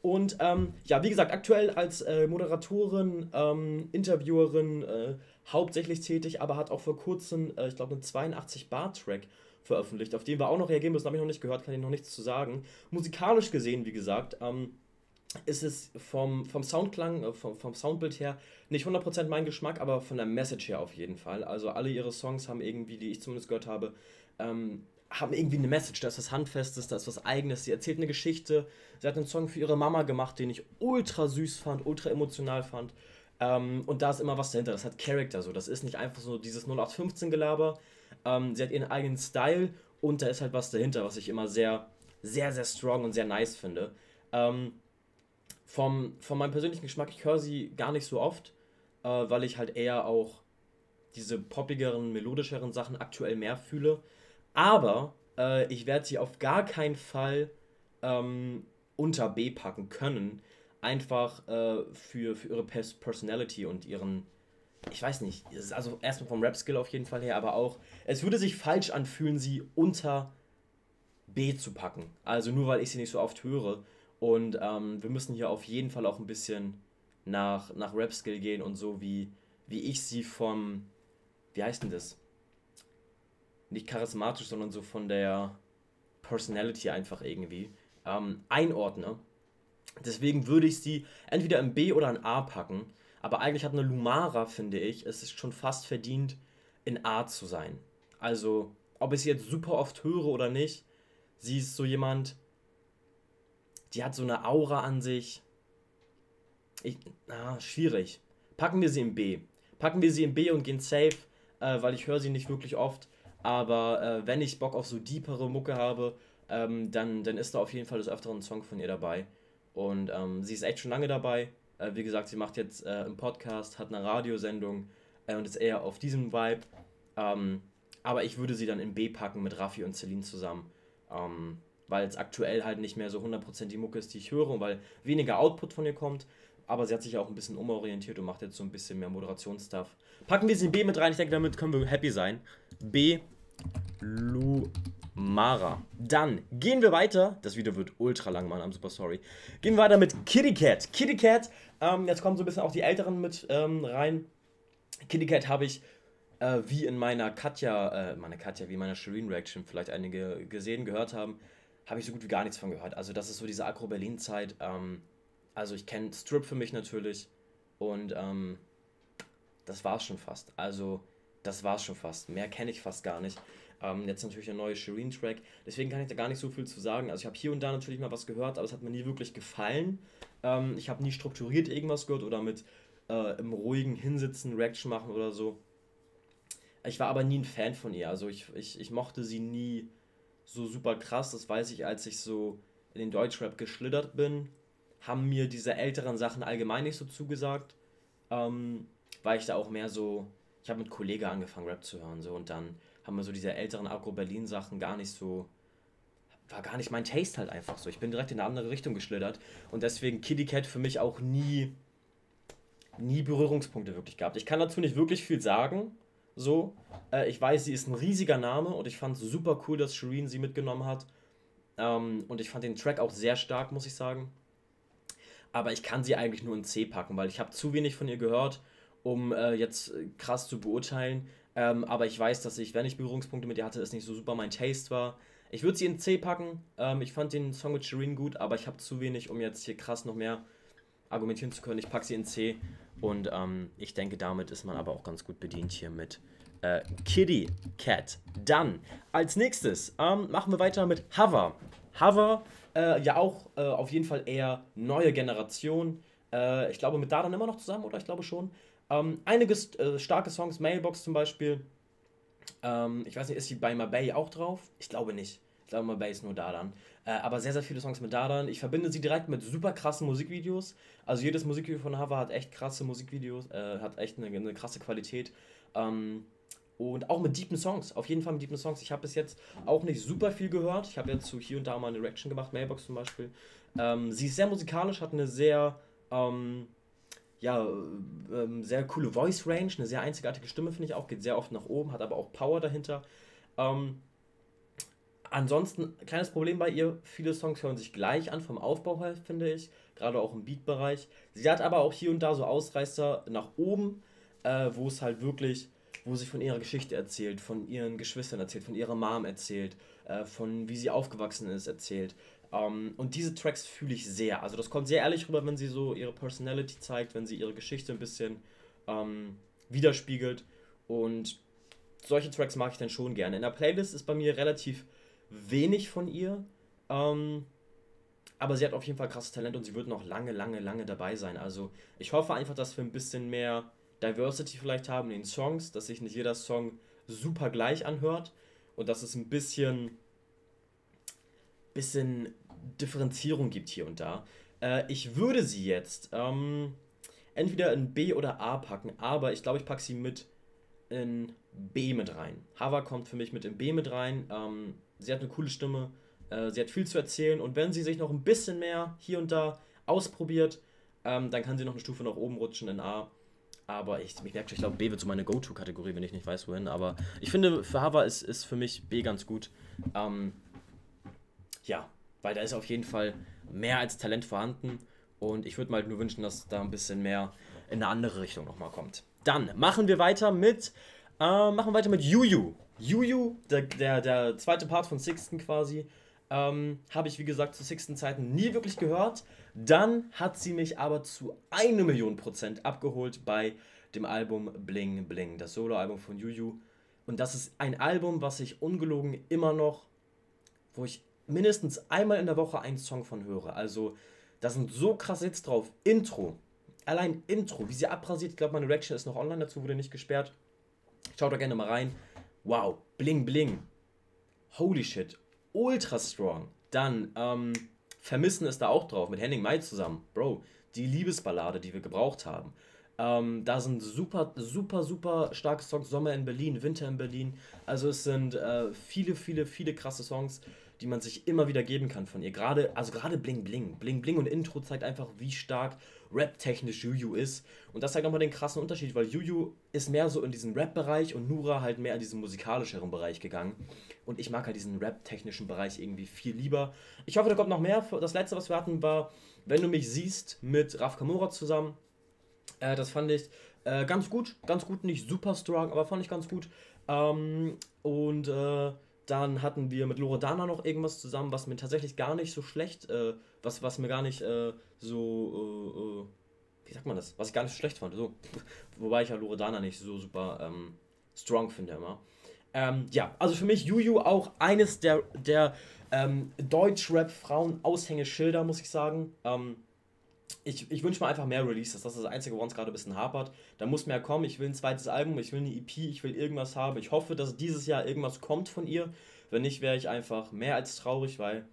Und ähm, ja, wie gesagt, aktuell als äh, Moderatorin, ähm, Interviewerin äh, hauptsächlich tätig, aber hat auch vor kurzem, äh, ich glaube, einen 82-Bar-Track veröffentlicht, auf den wir auch noch reagieren müssen, habe ich noch nicht gehört, kann ich noch nichts zu sagen. Musikalisch gesehen, wie gesagt, ähm, ist es vom, vom Soundklang, äh, vom, vom Soundbild her nicht 100% mein Geschmack, aber von der Message her auf jeden Fall. Also alle ihre Songs haben irgendwie, die ich zumindest gehört habe, ähm, haben irgendwie eine Message, da ist was Handfestes, da ist was Eigenes. Sie erzählt eine Geschichte. Sie hat einen Song für ihre Mama gemacht, den ich ultra süß fand, ultra emotional fand. Ähm, und da ist immer was dahinter. Das hat Charakter so. Das ist nicht einfach so dieses 0815-Gelaber. Ähm, sie hat ihren eigenen Style und da ist halt was dahinter, was ich immer sehr, sehr, sehr strong und sehr nice finde. Ähm, vom, von meinem persönlichen Geschmack, ich höre sie gar nicht so oft, äh, weil ich halt eher auch diese poppigeren, melodischeren Sachen aktuell mehr fühle. Aber äh, ich werde sie auf gar keinen Fall ähm, unter B packen können. Einfach äh, für, für ihre Personality und ihren, ich weiß nicht, also erstmal vom Rap-Skill auf jeden Fall her, aber auch, es würde sich falsch anfühlen, sie unter B zu packen. Also nur weil ich sie nicht so oft höre. Und ähm, wir müssen hier auf jeden Fall auch ein bisschen nach, nach Rap-Skill gehen und so, wie, wie ich sie vom, wie heißt denn das? Nicht charismatisch, sondern so von der Personality einfach irgendwie ähm, einordne. Deswegen würde ich sie entweder in B oder in A packen. Aber eigentlich hat eine Lumara, finde ich, es ist schon fast verdient, in A zu sein. Also, ob ich sie jetzt super oft höre oder nicht, sie ist so jemand, die hat so eine Aura an sich. Ich, na, schwierig. Packen wir sie in B. Packen wir sie in B und gehen safe, äh, weil ich höre sie nicht wirklich oft. Aber äh, wenn ich Bock auf so deepere Mucke habe, ähm, dann, dann ist da auf jeden Fall des Öfteren ein Song von ihr dabei. Und ähm, sie ist echt schon lange dabei. Äh, wie gesagt, sie macht jetzt äh, einen Podcast, hat eine Radiosendung äh, und ist eher auf diesem Vibe. Ähm, aber ich würde sie dann in B packen mit Raffi und Celine zusammen. Ähm, weil es aktuell halt nicht mehr so 100% die Mucke ist, die ich höre und weil weniger Output von ihr kommt. Aber sie hat sich auch ein bisschen umorientiert und macht jetzt so ein bisschen mehr Moderationsstuff. Packen wir sie in B mit rein. Ich denke, damit können wir happy sein. B Lumara. Dann gehen wir weiter. Das Video wird ultra lang, Mann. I'm super sorry. Gehen wir weiter mit Kitty Cat. Kitty Cat, ähm, jetzt kommen so ein bisschen auch die Älteren mit ähm, rein. Kitty Cat habe ich äh, wie in meiner Katja, äh, meine Katja, wie in meiner Shireen Reaction vielleicht einige gesehen, gehört haben, habe ich so gut wie gar nichts von gehört. Also das ist so diese Agro-Berlin-Zeit. Ähm, also ich kenne Strip für mich natürlich und ähm, das war's schon fast. Also das war's schon fast. Mehr kenne ich fast gar nicht. Ähm, jetzt natürlich ein neuer Shireen-Track. Deswegen kann ich da gar nicht so viel zu sagen. Also ich habe hier und da natürlich mal was gehört, aber es hat mir nie wirklich gefallen. Ähm, ich habe nie strukturiert irgendwas gehört oder mit äh, im ruhigen Hinsitzen Reaction machen oder so. Ich war aber nie ein Fan von ihr. Also ich, ich, ich mochte sie nie so super krass. Das weiß ich, als ich so in den Deutschrap geschlittert bin, haben mir diese älteren Sachen allgemein nicht so zugesagt. Ähm, weil ich da auch mehr so ich habe mit Kollege angefangen, Rap zu hören, so und dann haben wir so diese älteren Agro-Berlin-Sachen gar nicht so. War gar nicht mein Taste halt einfach so. Ich bin direkt in eine andere Richtung geschlittert und deswegen Kitty Cat für mich auch nie, nie Berührungspunkte wirklich gehabt. Ich kann dazu nicht wirklich viel sagen. So, äh, ich weiß, sie ist ein riesiger Name und ich fand es super cool, dass Shireen sie mitgenommen hat. Ähm, und ich fand den Track auch sehr stark, muss ich sagen. Aber ich kann sie eigentlich nur in C packen, weil ich habe zu wenig von ihr gehört um äh, jetzt äh, krass zu beurteilen. Ähm, aber ich weiß, dass ich, wenn ich Berührungspunkte mit ihr hatte, es nicht so super mein Taste war. Ich würde sie in C packen. Ähm, ich fand den Song mit Shireen gut, aber ich habe zu wenig, um jetzt hier krass noch mehr argumentieren zu können. Ich packe sie in C und ähm, ich denke, damit ist man aber auch ganz gut bedient hier mit äh, Kitty Cat. Dann als nächstes ähm, machen wir weiter mit Hover. Hover, äh, ja auch äh, auf jeden Fall eher neue Generation. Äh, ich glaube mit Dadan immer noch zusammen, oder? Ich glaube schon. Ähm, einige äh, starke Songs, Mailbox zum Beispiel. Ähm, ich weiß nicht, ist sie bei Mabey auch drauf? Ich glaube nicht. Ich glaube, Mabey ist nur Dadan. Äh, aber sehr, sehr viele Songs mit Dadan. Ich verbinde sie direkt mit super krassen Musikvideos. Also jedes Musikvideo von Hava hat echt krasse Musikvideos, äh, hat echt eine, eine krasse Qualität. Ähm, und auch mit deepen Songs, auf jeden Fall mit deepen Songs. Ich habe bis jetzt auch nicht super viel gehört. Ich habe jetzt so hier und da mal eine Reaction gemacht, Mailbox zum Beispiel. Ähm, sie ist sehr musikalisch, hat eine sehr, ähm, ja, ähm, sehr coole Voice Range, eine sehr einzigartige Stimme, finde ich auch. Geht sehr oft nach oben, hat aber auch Power dahinter. Ähm, ansonsten, kleines Problem bei ihr, viele Songs hören sich gleich an vom Aufbau her, finde ich. Gerade auch im Beat-Bereich. Sie hat aber auch hier und da so Ausreißer nach oben, äh, wo es halt wirklich wo sie von ihrer Geschichte erzählt, von ihren Geschwistern erzählt, von ihrer Mom erzählt, äh, von wie sie aufgewachsen ist erzählt. Um, ähm, und diese Tracks fühle ich sehr. Also das kommt sehr ehrlich rüber, wenn sie so ihre Personality zeigt, wenn sie ihre Geschichte ein bisschen ähm, widerspiegelt. Und solche Tracks mag ich dann schon gerne. In der Playlist ist bei mir relativ wenig von ihr. Ähm, aber sie hat auf jeden Fall krasses Talent und sie wird noch lange, lange, lange dabei sein. Also ich hoffe einfach, dass wir ein bisschen mehr Diversity vielleicht haben in den Songs, dass sich nicht jeder Song super gleich anhört und dass es ein bisschen, bisschen Differenzierung gibt hier und da. Äh, ich würde sie jetzt ähm, entweder in B oder A packen, aber ich glaube, ich packe sie mit in B mit rein. Hava kommt für mich mit in B mit rein. Ähm, sie hat eine coole Stimme, äh, sie hat viel zu erzählen und wenn sie sich noch ein bisschen mehr hier und da ausprobiert, ähm, dann kann sie noch eine Stufe nach oben rutschen in A. Aber ich, ich merke schon, ich glaube, B wird so meine Go-To-Kategorie, wenn ich nicht weiß, wohin. Aber ich finde, für Hava ist, ist für mich B ganz gut. Ähm, ja, weil da ist auf jeden Fall mehr als Talent vorhanden. Und ich würde mal nur wünschen, dass da ein bisschen mehr in eine andere Richtung nochmal kommt. Dann machen wir weiter mit, äh, machen weiter mit Juju. Juju, der, der, der zweite Part von Sixten quasi, ähm, habe ich wie gesagt zu Sixten Zeiten nie wirklich gehört. Dann hat sie mich aber zu 1 Million Prozent abgeholt bei dem Album Bling Bling, das Soloalbum von Juju. Und das ist ein Album, was ich ungelogen immer noch, wo ich mindestens einmal in der Woche einen Song von höre. Also, da sind so krass Hits drauf. Intro. Allein Intro, wie sie abrasiert. Ich glaube, meine Reaction ist noch online, dazu wurde nicht gesperrt. Schaut da gerne mal rein. Wow, Bling Bling. Holy shit. Ultra strong. Dann, ähm, Vermissen ist da auch drauf, mit Henning Mai zusammen. Bro, die Liebesballade, die wir gebraucht haben. Ähm, da sind super, super, super starke Songs. Sommer in Berlin, Winter in Berlin. Also es sind äh, viele, viele, viele krasse Songs, die man sich immer wieder geben kann von ihr. Gerade, also gerade Bling Bling. Bling Bling und Intro zeigt einfach, wie stark rap-technisch Juju ist. Und das zeigt nochmal den krassen Unterschied, weil Juju ist mehr so in diesen Rap-Bereich und Nura halt mehr in diesen musikalischeren Bereich gegangen. Und ich mag halt diesen rap-technischen Bereich irgendwie viel lieber. Ich hoffe, da kommt noch mehr. Das letzte, was wir hatten, war, wenn du mich siehst, mit Raf Kamura zusammen. Äh, das fand ich äh, ganz gut. Ganz gut, nicht super strong, aber fand ich ganz gut. Ähm, und äh, dann hatten wir mit Loredana noch irgendwas zusammen, was mir tatsächlich gar nicht so schlecht, äh, was, was mir gar nicht äh, so, äh, äh, wie sagt man das, was ich gar nicht so schlecht fand. So. [laughs] Wobei ich ja Loredana nicht so super ähm, strong finde immer. Ähm, ja, also für mich Juju auch eines der, der ähm, Deutsch-Rap-Frauen-Aushängeschilder, muss ich sagen. Ähm, ich, ich wünsche mir einfach mehr Releases. Das ist das Einzige, woran es gerade ein bisschen hapert. Da muss mehr kommen. Ich will ein zweites Album, ich will eine EP, ich will irgendwas haben. Ich hoffe, dass dieses Jahr irgendwas kommt von ihr. Wenn nicht, wäre ich einfach mehr als traurig, weil.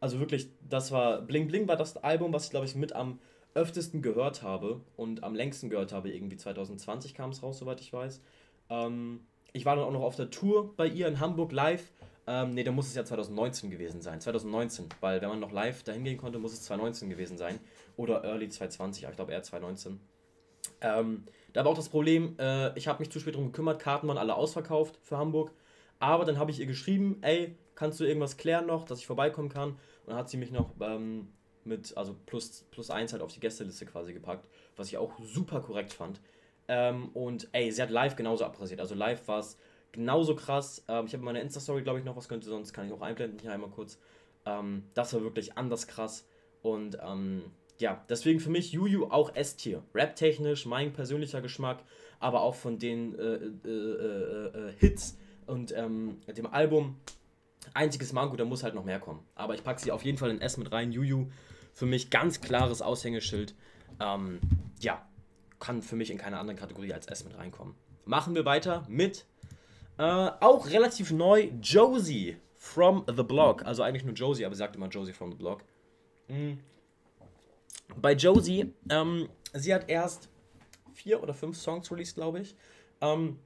Also wirklich, das war. Bling Bling war das Album, was ich glaube ich mit am öftesten gehört habe und am längsten gehört habe. Irgendwie 2020 kam es raus, soweit ich weiß. Ähm, ich war dann auch noch auf der Tour bei ihr in Hamburg live. Ähm, ne, da muss es ja 2019 gewesen sein. 2019, weil wenn man noch live dahin gehen konnte, muss es 2019 gewesen sein. Oder Early 2020, aber ich glaube eher 2019. Ähm, da war auch das Problem, äh, ich habe mich zu spät darum gekümmert, Karten waren alle ausverkauft für Hamburg. Aber dann habe ich ihr geschrieben, ey, kannst du irgendwas klären noch, dass ich vorbeikommen kann? Und dann hat sie mich noch ähm, mit, also plus, plus eins halt auf die Gästeliste quasi gepackt, was ich auch super korrekt fand. Ähm, und ey, sie hat live genauso abrasiert. Also live war es genauso krass. Ähm, ich habe in meiner Insta-Story, glaube ich, noch was könnte, sonst kann ich auch einblenden, hier einmal kurz. Ähm, das war wirklich anders krass. Und ähm, ja, deswegen für mich Juju auch S-Tier. Rap-technisch, mein persönlicher Geschmack, aber auch von den äh, äh, äh, äh Hits und ähm, dem Album. Einziges Manko, da muss halt noch mehr kommen. Aber ich packe sie auf jeden Fall in S mit rein. Juju, für mich ganz klares Aushängeschild Ähm, ja, kann für mich in keine andere Kategorie als S mit reinkommen. Machen wir weiter mit äh, auch relativ neu Josie from the Block. Also eigentlich nur Josie, aber sie sagt immer Josie from the Block. Mhm. Bei Josie, ähm, sie hat erst vier oder fünf Songs released, glaube ich. Ähm,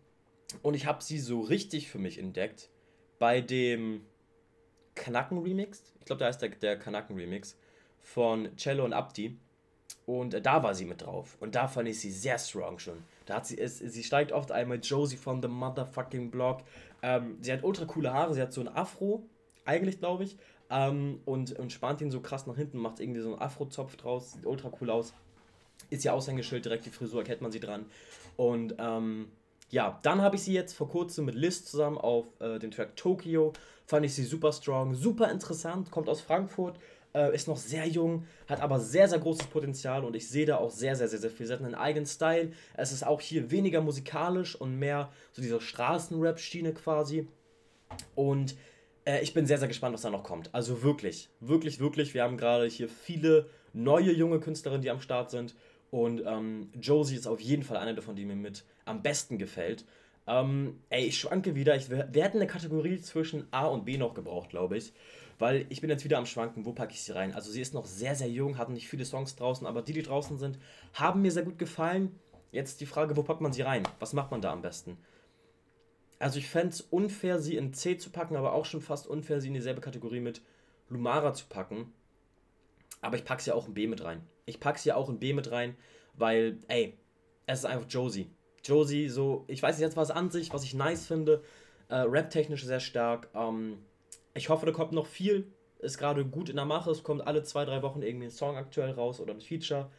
und ich habe sie so richtig für mich entdeckt bei dem Kanaken-Remix. Ich glaube, da ist der, der Kanaken-Remix von Cello und Abdi. Und äh, da war sie mit drauf. Und da fand ich sie sehr strong schon. Da hat sie es, sie steigt oft einmal Josie von the Motherfucking Block. Ähm, sie hat ultra coole Haare, sie hat so ein Afro, eigentlich glaube ich. Ähm, und, und spannt ihn so krass nach hinten, macht irgendwie so einen Afro-Zopf draus, sieht ultra cool aus. Ist ja Aushängeschild, direkt die Frisur, erkennt man sie dran. Und ähm, ja, dann habe ich sie jetzt vor kurzem mit Liz zusammen auf äh, den Track Tokyo. Fand ich sie super strong, super interessant, kommt aus Frankfurt, äh, ist noch sehr jung, hat aber sehr, sehr großes Potenzial und ich sehe da auch sehr, sehr, sehr, sehr viel. Sie hat einen eigenen Style. Es ist auch hier weniger musikalisch und mehr so diese Straßenrap-Schiene quasi. Und äh, ich bin sehr, sehr gespannt, was da noch kommt. Also wirklich, wirklich, wirklich. Wir haben gerade hier viele neue junge Künstlerinnen, die am Start sind. Und ähm, Josie ist auf jeden Fall eine davon, die mir mit am besten gefällt. Ähm, ey, ich schwanke wieder. Ich, wir hätten eine Kategorie zwischen A und B noch gebraucht, glaube ich. Weil ich bin jetzt wieder am Schwanken, wo packe ich sie rein. Also sie ist noch sehr, sehr jung, hat nicht viele Songs draußen, aber die, die draußen sind, haben mir sehr gut gefallen. Jetzt die Frage, wo packt man sie rein? Was macht man da am besten? Also ich fände es unfair, sie in C zu packen, aber auch schon fast unfair, sie in dieselbe Kategorie mit Lumara zu packen. Aber ich packe sie auch in B mit rein. Ich packe sie auch in B mit rein, weil, ey, es ist einfach Josie. Josie, so, ich weiß nicht jetzt was an sich, was ich nice finde. Äh, Rap-technisch sehr stark. Ähm, ich hoffe, da kommt noch viel. Ist gerade gut in der Mache. Es kommt alle zwei, drei Wochen irgendwie ein Song aktuell raus oder ein Feature.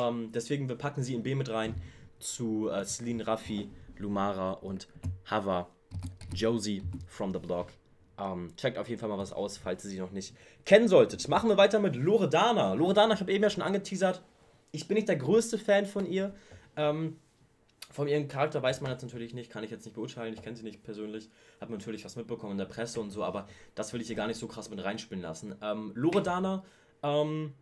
Ähm, deswegen, wir packen sie in B mit rein zu äh, Celine Raffi, Lumara und Hava. Josie from the Block. Ähm, checkt auf jeden Fall mal was aus, falls ihr sie noch nicht kennen solltet. Machen wir weiter mit Loredana. Loredana, ich habe eben ja schon angeteasert. Ich bin nicht der größte Fan von ihr. Ähm, von ihrem Charakter weiß man jetzt natürlich nicht, kann ich jetzt nicht beurteilen, ich kenne sie nicht persönlich, habe natürlich was mitbekommen in der Presse und so, aber das will ich hier gar nicht so krass mit reinspielen lassen. Ähm, Loredana ähm,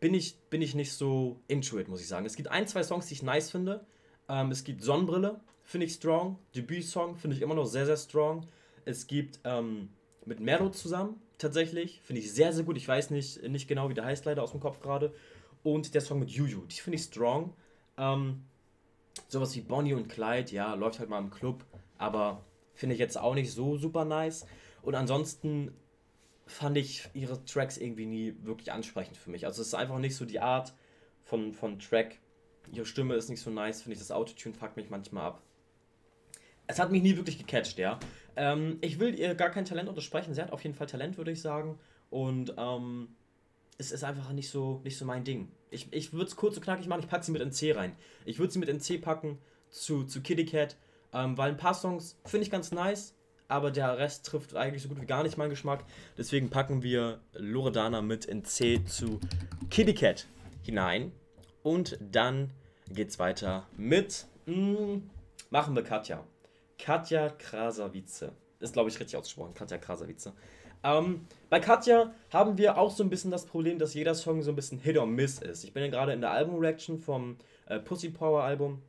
bin, ich, bin ich nicht so into it, muss ich sagen. Es gibt ein, zwei Songs, die ich nice finde. Ähm, es gibt Sonnenbrille, finde ich strong. Debüt-Song finde ich immer noch sehr, sehr strong. Es gibt ähm, mit Mero zusammen, tatsächlich, finde ich sehr, sehr gut. Ich weiß nicht, nicht genau, wie der heißt leider aus dem Kopf gerade. Und der Song mit Juju, die finde ich strong. Ähm, sowas wie Bonnie und Clyde, ja, läuft halt mal im Club, aber finde ich jetzt auch nicht so super nice. Und ansonsten fand ich ihre Tracks irgendwie nie wirklich ansprechend für mich. Also es ist einfach nicht so die Art von, von Track. Ihre Stimme ist nicht so nice, finde ich. Das Autotune fuckt mich manchmal ab. Es hat mich nie wirklich gecatcht, ja. Ähm, ich will ihr gar kein Talent untersprechen. Sie hat auf jeden Fall Talent, würde ich sagen. Und ähm, es ist einfach nicht so, nicht so mein Ding. Ich, ich würde es kurz und knackig machen, ich packe sie mit NC rein. Ich würde sie mit NC packen zu, zu Kitty Cat, ähm, weil ein paar Songs finde ich ganz nice, aber der Rest trifft eigentlich so gut wie gar nicht meinen Geschmack. Deswegen packen wir Loredana mit NC zu Kitty Cat hinein. Und dann geht's weiter mit. Mh, hm, machen wir Katja. Katja Krasavice. Ist, glaube ich, richtig ausgesprochen. Katja Krasavice. Ähm, bei Katja haben wir auch so ein bisschen das Problem, dass jeder Song so ein bisschen Hit or Miss ist. Ich bin ja gerade in der Album-Reaction vom äh, Pussy Power Album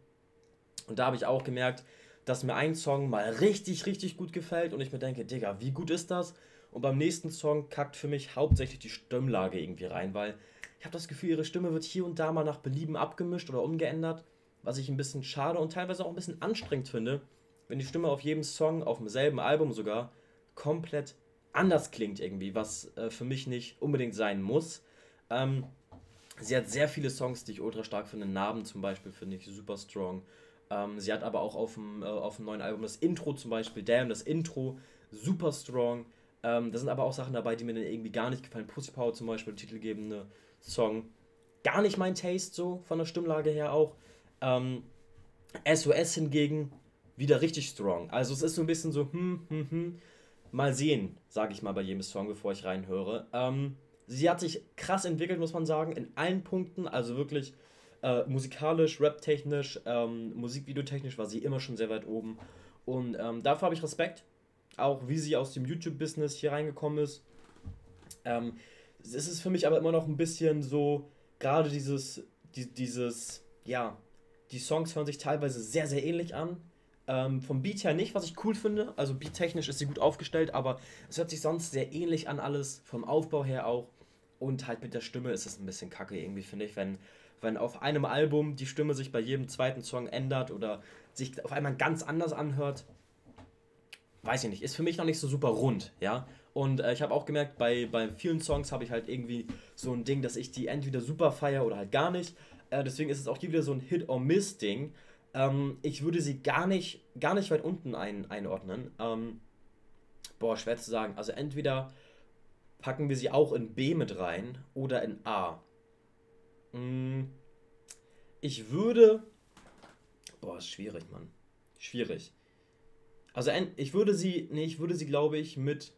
und da habe ich auch gemerkt, dass mir ein Song mal richtig, richtig gut gefällt und ich mir denke, Digga, wie gut ist das? Und beim nächsten Song kackt für mich hauptsächlich die Stimmlage irgendwie rein, weil ich habe das Gefühl, ihre Stimme wird hier und da mal nach Belieben abgemischt oder umgeändert, was ich ein bisschen schade und teilweise auch ein bisschen anstrengend finde, wenn die Stimme auf jedem Song, auf demselben Album sogar, komplett anders klingt irgendwie, was äh, für mich nicht unbedingt sein muss. Ähm, sie hat sehr viele Songs, die ich ultra stark finde. Narben zum Beispiel finde ich super strong. Ähm, sie hat aber auch auf dem, äh, auf dem neuen Album das Intro zum Beispiel, Damn, das Intro, super strong. Ähm, da sind aber auch Sachen dabei, die mir dann irgendwie gar nicht gefallen. Pussy Power zum Beispiel, titelgebende Song. Gar nicht mein Taste so, von der Stimmlage her auch. Ähm, SOS hingegen wieder richtig strong. Also es ist so ein bisschen so, hm, hm, hm mal sehen, sage ich mal bei jedem Song, bevor ich reinhöre. Ähm, sie hat sich krass entwickelt, muss man sagen, in allen Punkten. Also wirklich äh, musikalisch, raptechnisch, ähm, musikvideotechnisch war sie immer schon sehr weit oben. Und ähm, dafür habe ich Respekt. Auch wie sie aus dem YouTube-Business hier reingekommen ist. Ähm, es ist für mich aber immer noch ein bisschen so, gerade dieses die, dieses, ja, die Songs hören sich teilweise sehr, sehr ähnlich an. Ähm, vom Beat her nicht, was ich cool finde. Also beattechnisch ist sie gut aufgestellt, aber es hört sich sonst sehr ähnlich an alles. Vom Aufbau her auch. Und halt mit der Stimme ist es ein bisschen kacke irgendwie, finde ich, wenn, wenn auf einem Album die Stimme sich bei jedem zweiten Song ändert oder sich auf einmal ganz anders anhört. Weiß ich nicht, ist für mich noch nicht so super rund, ja. Und äh, ich habe auch gemerkt, bei, bei vielen Songs habe ich halt irgendwie so ein Ding, dass ich die entweder super feiere oder halt gar nicht. Äh, deswegen ist es auch hier wieder so ein Hit-or-Miss-Ding. Ähm, ich würde sie gar nicht, gar nicht weit unten ein, einordnen. Ähm, boah, schwer zu sagen. Also entweder packen wir sie auch in B mit rein oder in A. Hm, ich würde. Boah, ist schwierig, Mann. Schwierig. Also ich würde sie, nee, ich würde sie, glaube ich, mit.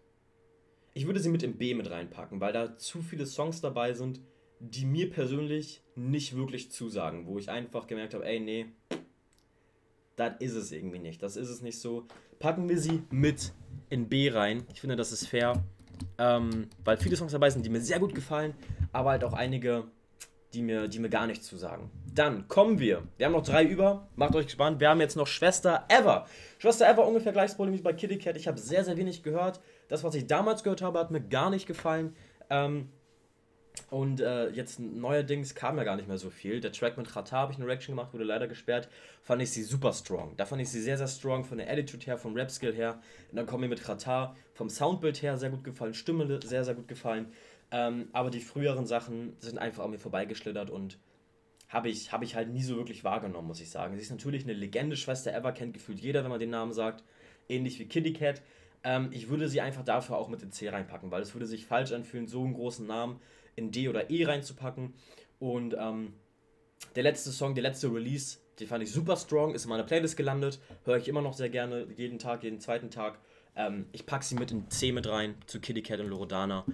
Ich würde sie mit in B mit reinpacken, weil da zu viele Songs dabei sind, die mir persönlich nicht wirklich zusagen, wo ich einfach gemerkt habe, ey, nee, das ist es irgendwie nicht. Das ist es nicht so. Packen wir sie mit in B rein. Ich finde, das ist fair. Ähm, weil viele Songs dabei sind, die mir sehr gut gefallen, aber halt auch einige, die mir, die mir gar nicht zusagen. Dann kommen wir. Wir haben noch drei über. Macht euch gespannt. Wir haben jetzt noch Schwester Ever. Schwester Ever ungefähr gleiches Problem wie bei Kitty Cat. Ich habe sehr, sehr wenig gehört. Das, was ich damals gehört habe, hat mir gar nicht gefallen. Ähm, und äh, jetzt neuerdings kam ja gar nicht mehr so viel. Der Track mit Rata habe ich eine Reaction gemacht, wurde leider gesperrt. Fand ich sie super strong. Da fand ich sie sehr, sehr strong von der Attitude her, vom Rap-Skill her. Und dann kommen wir mit Rata vom Soundbild her sehr gut gefallen, Stimme sehr, sehr gut gefallen. Ähm, aber die früheren Sachen sind einfach an mir vorbeigeschlittert und habe ich, hab ich halt nie so wirklich wahrgenommen, muss ich sagen. Sie ist natürlich eine Legende, Schwester Ever kennt gefühlt jeder, wenn man den Namen sagt. Ähnlich wie Kitty Cat. Ähm, ich würde sie einfach dafür auch mit den C reinpacken, weil es würde sich falsch anfühlen, so einen großen Namen in D oder E reinzupacken. Und ähm, der letzte Song, der letzte Release, den fand ich super strong, ist in meiner Playlist gelandet. Höre ich immer noch sehr gerne, jeden Tag, jeden zweiten Tag. Ähm, ich packe sie mit in C mit rein, zu Kitty Cat und Loredana.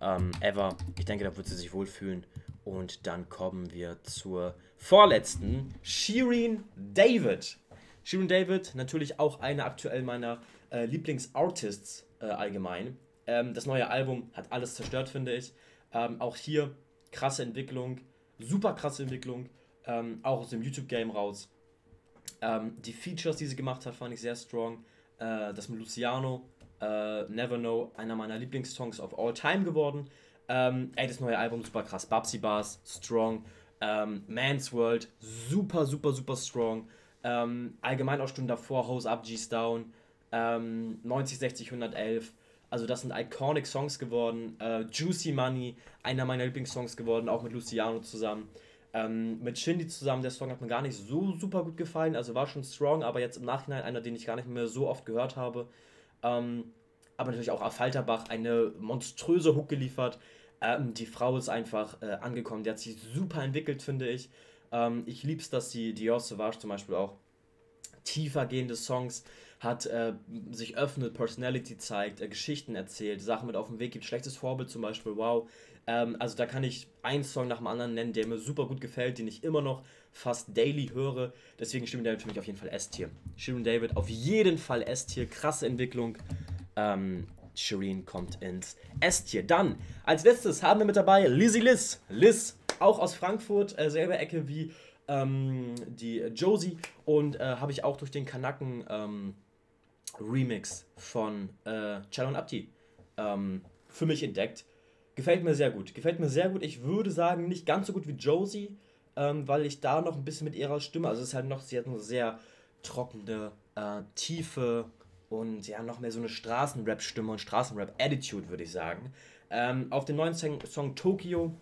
Ähm, ever. Ich denke, da wird sie sich wohlfühlen. Und dann kommen wir zur vorletzten, Shirin David. Shirin David, natürlich auch eine aktuell meiner äh, Lieblingsartists äh, allgemein. Ähm, das neue Album hat alles zerstört, finde ich. Ähm, auch hier krasse Entwicklung, super krasse Entwicklung, ähm, auch aus dem YouTube-Game raus. Ähm, die Features, die sie gemacht hat, fand ich sehr strong. Äh, das mit Luciano, äh, Never Know, einer meiner Lieblingssongs of all time geworden. Ähm, ey, das neue Album super krass. Babsy Bars, strong. Ähm, Man's World, super, super, super strong. Allgemein auch Stunden davor, Hose Up, G's Down, 90, 60, 111. Also das sind iconic Songs geworden. Äh, Juicy Money, einer meiner Lieblingssongs geworden, auch mit Luciano zusammen. Ähm, mit Shindy zusammen, der Song hat mir gar nicht so super gut gefallen, also war schon strong, aber jetzt im Nachhinein einer, den ich gar nicht mehr so oft gehört habe. Ähm, aber natürlich auch Falterbach eine monströse Hook geliefert. Ähm, die Frau ist einfach äh, angekommen, die hat sich super entwickelt, finde ich. Ähm, ich liebe es, dass die Dior Sauvage zum Beispiel auch tiefer gehende Songs hat, äh, sich öffnet, Personality zeigt, äh, Geschichten erzählt, Sachen mit auf den Weg gibt. Schlechtes Vorbild zum Beispiel, wow. Ähm, also da kann ich einen Song nach dem anderen nennen, der mir super gut gefällt, den ich immer noch fast daily höre. Deswegen Shirin David für mich auf jeden Fall S-Tier. Shirin David auf jeden Fall S-Tier, krasse Entwicklung. Ähm, Shireen kommt ins S-Tier. Dann, als letztes haben wir mit dabei Lizzie Liz. Liz, auch aus Frankfurt, äh, selbe Ecke wie ähm, die Josie. Und äh, habe ich auch durch den Kanaken ähm, Remix von äh, Chalon Abdi ähm, für mich entdeckt. Gefällt mir sehr gut. Gefällt mir sehr gut. Ich würde sagen, nicht ganz so gut wie Josie, ähm, weil ich da noch ein bisschen mit ihrer Stimme, also es ist halt noch, sie hat eine sehr trockene, äh, tiefe und ja, noch mehr so eine Straßenrap-Stimme und Straßenrap-Attitude, würde ich sagen. Ähm, auf dem neuen Song, Song Tokyo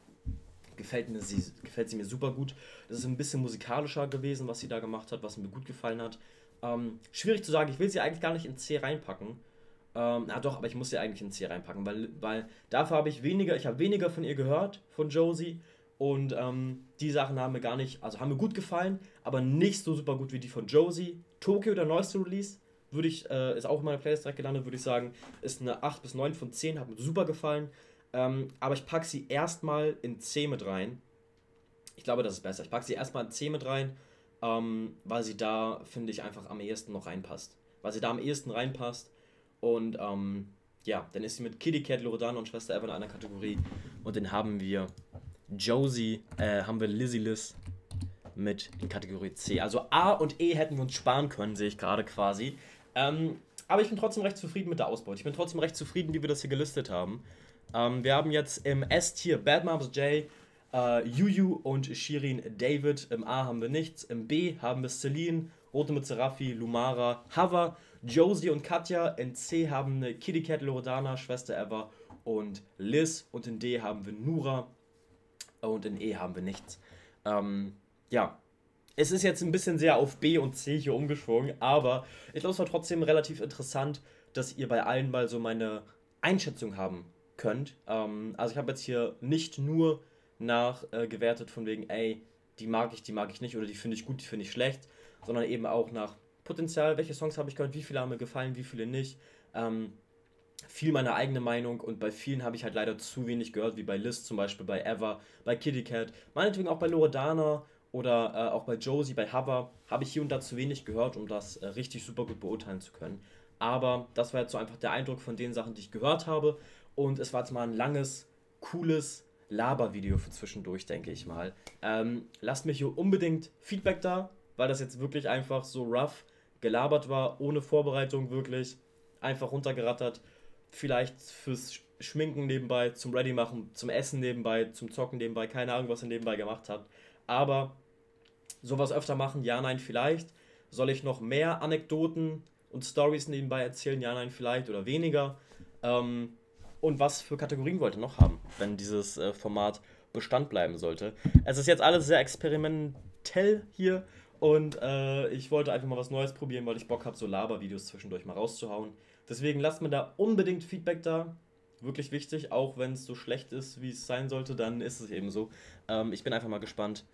gefällt, mir sie, gefällt sie mir super gut. Das ist ein bisschen musikalischer gewesen, was sie da gemacht hat, was mir gut gefallen hat. Ähm, schwierig zu sagen, ich will sie eigentlich gar nicht in C reinpacken. Ähm, na doch, aber ich muss sie eigentlich in C reinpacken, weil, weil dafür habe ich weniger, ich habe weniger von ihr gehört, von Josie. Und ähm, die Sachen haben mir gar nicht, also haben mir gut gefallen, aber nicht so super gut wie die von Josie. Tokyo, der neueste Release, würde ich, äh, ist auch in meiner Playlist direkt gelandet, würde ich sagen, ist eine 8 bis 9 von 10, hat mir super gefallen. Ähm, aber ich packe sie erstmal in C mit rein. Ich glaube, das ist besser. Ich packe sie erstmal in C mit rein ähm, weil sie da, finde ich, einfach am ehesten noch reinpasst. Weil sie da am ehesten reinpasst. Und ähm, ja, dann ist sie mit Kitty Cat, Loredana und Schwester Eva in einer Kategorie. Und dann haben wir Josie, äh, haben wir Lizzie Liz mit in Kategorie C. Also A und E hätten wir uns sparen können, sehe ich gerade quasi. Ähm, aber ich bin trotzdem recht zufrieden mit der Ausbeute. Ich bin trotzdem recht zufrieden, wie wir das hier gelistet haben. Ähm, wir haben jetzt im S-Tier Bad Moms J, äh, Juju und Shirin David. Im A haben wir nichts. Im B haben wir Celine, Rote mit Serafi, Lumara, Hava, Josie und Katja. In C haben wir Kitty Cat, Loredana, Schwester Eva und Liz. Und in D haben wir Nura. Und in E haben wir nichts. Ähm, ja, es ist jetzt ein bisschen sehr auf B und C hier umgeschwungen, aber ich glaube, es war trotzdem relativ interessant, dass ihr bei allen mal so meine Einschätzung haben könnt. Ähm, also ich habe jetzt hier nicht nur nachgewertet äh, von wegen, ey, die mag ich, die mag ich nicht oder die finde ich gut, die finde ich schlecht, sondern eben auch nach Potenzial, welche Songs habe ich gehört, wie viele haben mir gefallen, wie viele nicht. Ähm, viel meine eigene Meinung und bei vielen habe ich halt leider zu wenig gehört, wie bei Liz zum Beispiel, bei Eva, bei Kitty Cat, meinetwegen auch bei Loredana oder äh, auch bei Josie, bei Hover, habe ich hier und da zu wenig gehört, um das äh, richtig super gut beurteilen zu können. Aber das war jetzt so einfach der Eindruck von den Sachen, die ich gehört habe. Und es war jetzt mal ein langes, cooles Laber-Video für zwischendurch, denke ich mal. Ähm, lasst mich hier unbedingt Feedback da, weil das jetzt wirklich einfach so rough gelabert war, ohne Vorbereitung wirklich. Einfach runtergerattert. Vielleicht fürs Schminken nebenbei, zum Ready machen, zum Essen nebenbei, zum Zocken nebenbei, keine Ahnung, was ihr nebenbei gemacht habt. Aber sowas öfter machen? Ja, nein, vielleicht. Soll ich noch mehr Anekdoten und Stories nebenbei erzählen? Ja, nein, vielleicht oder weniger. Ähm, und was für Kategorien wollt ihr noch haben, wenn dieses äh, Format Bestand bleiben sollte? Es ist jetzt alles sehr experimentell hier und äh, ich wollte einfach mal was Neues probieren, weil ich Bock habe, so Laber-Videos zwischendurch mal rauszuhauen. Deswegen lasst mir da unbedingt Feedback da. Wirklich wichtig, auch wenn es so schlecht ist, wie es sein sollte, dann ist es eben so. Ähm, ich bin einfach mal gespannt,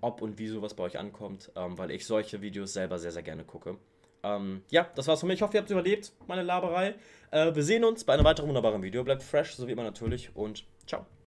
ob und wie sowas bei euch ankommt, ähm, weil ich solche Videos selber sehr, sehr gerne gucke. Ähm, ja, das war's von mir. Ich hoffe, ihr habt überlebt, meine Laberei. Äh, wir sehen uns bei einem weiteren wunderbaren Video. Bleibt fresh, so wie immer natürlich und ciao.